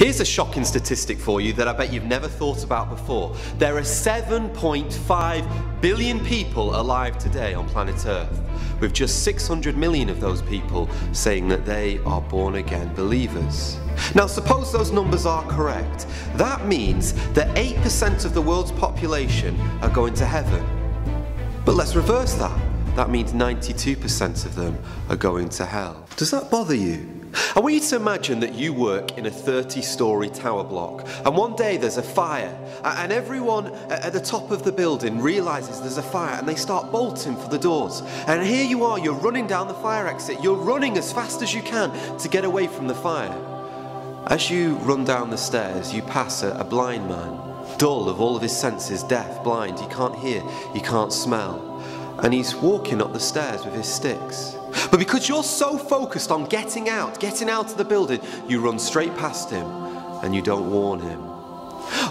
Here's a shocking statistic for you that I bet you've never thought about before. There are 7.5 billion people alive today on planet Earth, with just 600 million of those people saying that they are born again believers. Now, suppose those numbers are correct. That means that 8% of the world's population are going to heaven. But let's reverse that. That means 92% of them are going to hell. Does that bother you? I want you to imagine that you work in a 30 story tower block and one day there's a fire and everyone at the top of the building realizes there's a fire and they start bolting for the doors. And here you are, you're running down the fire exit, you're running as fast as you can to get away from the fire. As you run down the stairs, you pass a, a blind man, dull of all of his senses, deaf, blind, he can't hear, he can't smell. And he's walking up the stairs with his sticks. But because you're so focused on getting out, getting out of the building, you run straight past him and you don't warn him.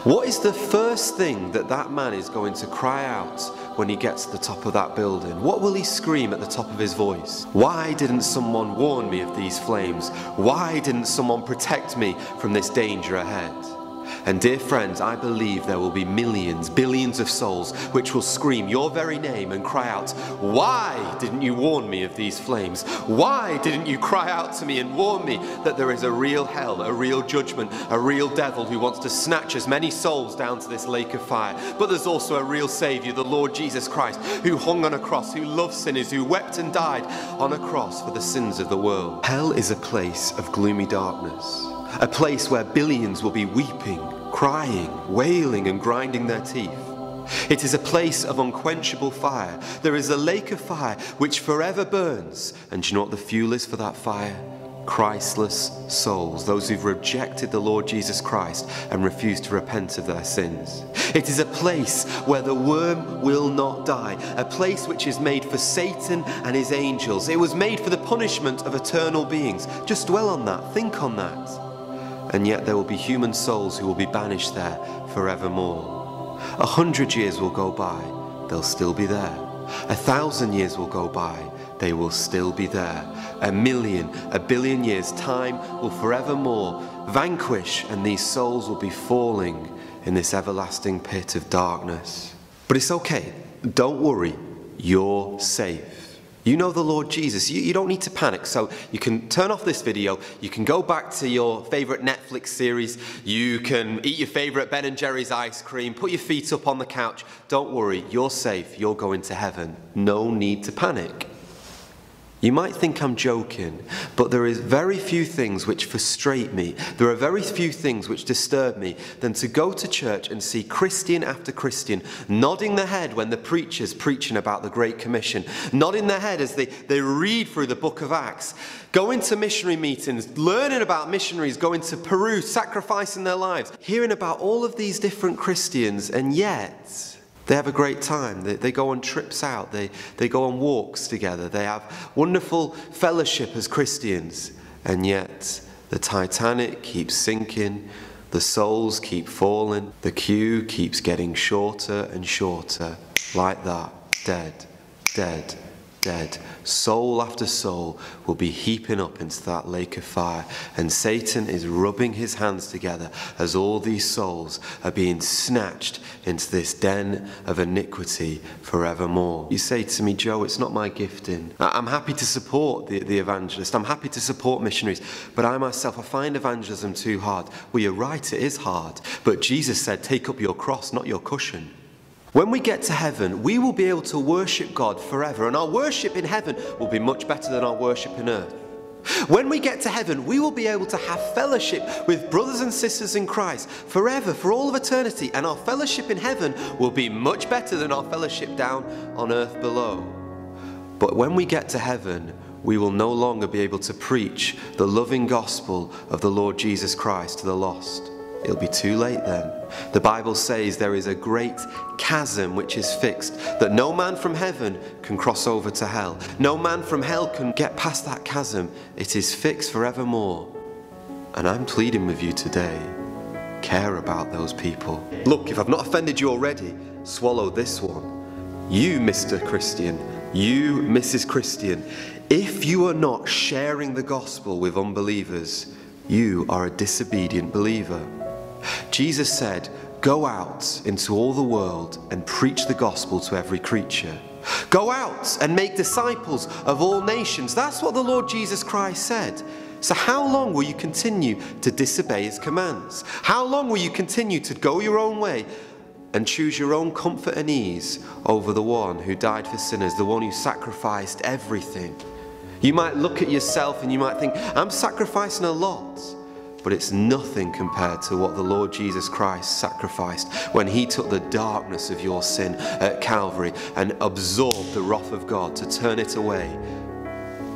What is the first thing that that man is going to cry out when he gets to the top of that building? What will he scream at the top of his voice? Why didn't someone warn me of these flames? Why didn't someone protect me from this danger ahead? And dear friends, I believe there will be millions, billions of souls which will scream your very name and cry out, Why didn't you warn me of these flames? Why didn't you cry out to me and warn me that there is a real hell, a real judgment, a real devil who wants to snatch as many souls down to this lake of fire? But there's also a real Saviour, the Lord Jesus Christ, who hung on a cross, who loved sinners, who wept and died on a cross for the sins of the world. Hell is a place of gloomy darkness a place where billions will be weeping, crying, wailing, and grinding their teeth. It is a place of unquenchable fire. There is a lake of fire which forever burns. And do you know what the fuel is for that fire? Christless souls, those who've rejected the Lord Jesus Christ and refused to repent of their sins. It is a place where the worm will not die, a place which is made for Satan and his angels. It was made for the punishment of eternal beings. Just dwell on that, think on that and yet there will be human souls who will be banished there forevermore. A hundred years will go by, they'll still be there. A thousand years will go by, they will still be there. A million, a billion years, time will forevermore vanquish, and these souls will be falling in this everlasting pit of darkness. But it's okay, don't worry, you're safe. You know the Lord Jesus. You, you, don't need to panic. So you can turn off this video. You can go back to your favorite Netflix series. You can eat your favorite Ben and Jerry's ice cream. Put your feet up on the couch. Don't worry. You're safe. You're going to heaven. No need to panic. You might think I'm joking, but there is very few things which frustrate me. There are very few things which disturb me than to go to church and see Christian after Christian nodding their head when the preacher's preaching about the Great Commission, nodding their head as they, they read through the book of Acts, going to missionary meetings, learning about missionaries, going to Peru, sacrificing their lives, hearing about all of these different Christians, and yet they have a great time. They, they go on trips out. They, they go on walks together. They have wonderful fellowship as Christians. And yet, the Titanic keeps sinking. The souls keep falling. The queue keeps getting shorter and shorter. Like that. Dead. Dead dead. Soul after soul will be heaping up into that lake of fire. And Satan is rubbing his hands together as all these souls are being snatched into this den of iniquity forevermore. You say to me, Joe, it's not my gifting. I'm happy to support the, the evangelist. I'm happy to support missionaries. But I myself, I find evangelism too hard. Well, you're right, it is hard. But Jesus said, take up your cross, not your cushion. When we get to heaven, we will be able to worship God forever, and our worship in heaven will be much better than our worship in earth. When we get to heaven, we will be able to have fellowship with brothers and sisters in Christ forever, for all of eternity, and our fellowship in heaven will be much better than our fellowship down on earth below. But when we get to heaven, we will no longer be able to preach the loving gospel of the Lord Jesus Christ to the lost. It'll be too late then. The Bible says there is a great chasm which is fixed, that no man from heaven can cross over to hell. No man from hell can get past that chasm. It is fixed forevermore. And I'm pleading with you today care about those people. Look, if I've not offended you already, swallow this one. You, Mr. Christian, you, Mrs. Christian, if you are not sharing the gospel with unbelievers, you are a disobedient believer. Jesus said, Go out into all the world and preach the gospel to every creature. Go out and make disciples of all nations. That's what the Lord Jesus Christ said. So, how long will you continue to disobey his commands? How long will you continue to go your own way and choose your own comfort and ease over the one who died for sinners, the one who sacrificed everything? You might look at yourself and you might think, I'm sacrificing a lot. But it's nothing compared to what the Lord Jesus Christ sacrificed when He took the darkness of your sin at Calvary and absorbed the wrath of God to turn it away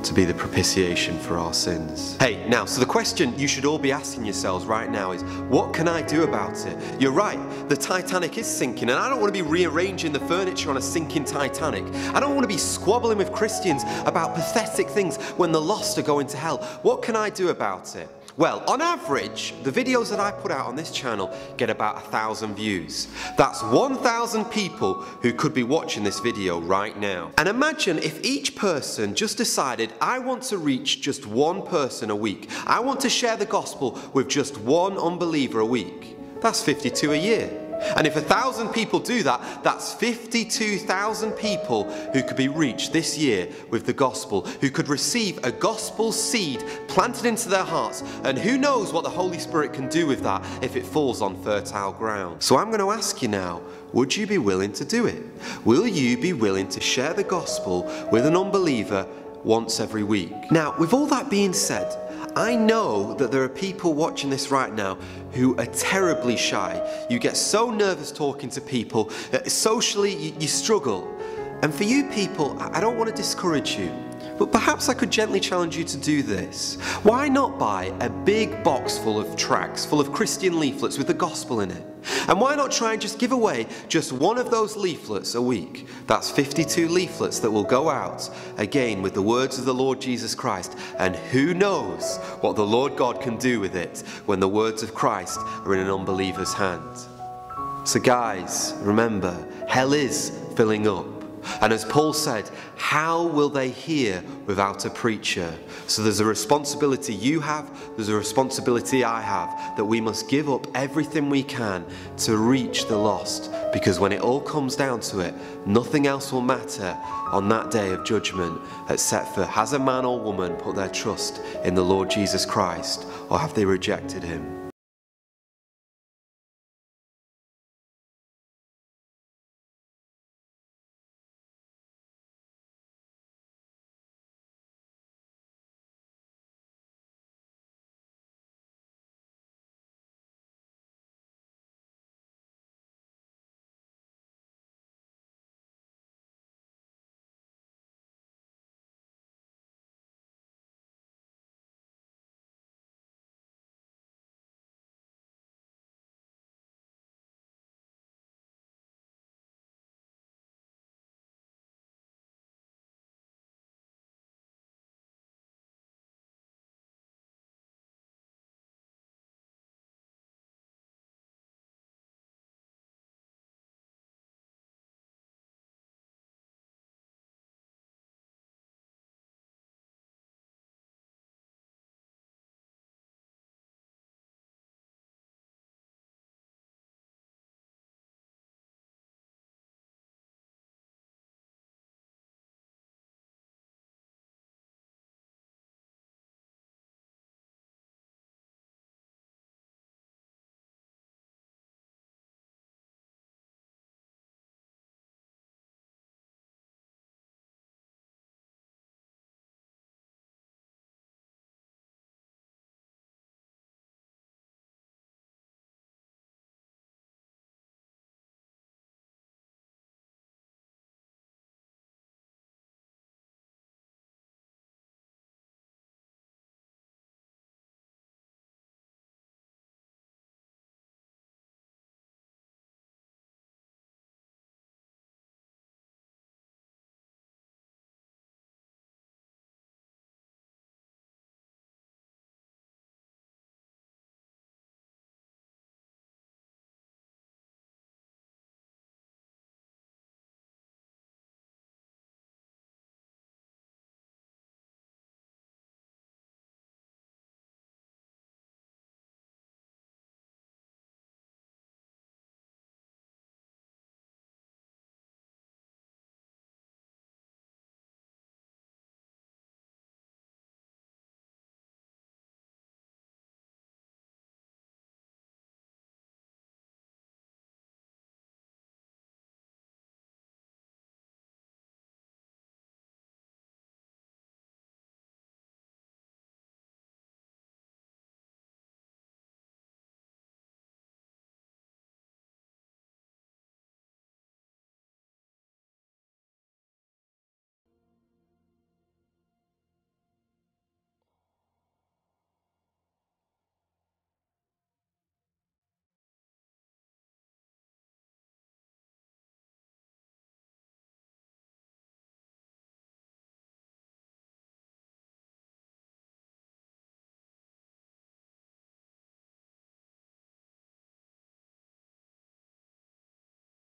to be the propitiation for our sins. Hey, now, so the question you should all be asking yourselves right now is what can I do about it? You're right, the Titanic is sinking, and I don't want to be rearranging the furniture on a sinking Titanic. I don't want to be squabbling with Christians about pathetic things when the lost are going to hell. What can I do about it? Well, on average, the videos that I put out on this channel get about a thousand views. That's 1,000 people who could be watching this video right now. And imagine if each person just decided, I want to reach just one person a week. I want to share the gospel with just one unbeliever a week. That's 52 a year. And if a thousand people do that, that's 52,000 people who could be reached this year with the gospel, who could receive a gospel seed planted into their hearts. And who knows what the Holy Spirit can do with that if it falls on fertile ground. So I'm going to ask you now, would you be willing to do it? Will you be willing to share the gospel with an unbeliever once every week? Now, with all that being said, I know that there are people watching this right now who are terribly shy. You get so nervous talking to people, socially, you, you struggle. And for you people, I don't want to discourage you. But perhaps I could gently challenge you to do this. Why not buy a big box full of tracts, full of Christian leaflets with the gospel in it? And why not try and just give away just one of those leaflets a week? That's 52 leaflets that will go out again with the words of the Lord Jesus Christ. And who knows what the Lord God can do with it when the words of Christ are in an unbeliever's hand. So, guys, remember, hell is filling up. And as Paul said, how will they hear without a preacher? So there's a responsibility you have, there's a responsibility I have, that we must give up everything we can to reach the lost. Because when it all comes down to it, nothing else will matter on that day of judgment except for has a man or woman put their trust in the Lord Jesus Christ or have they rejected him?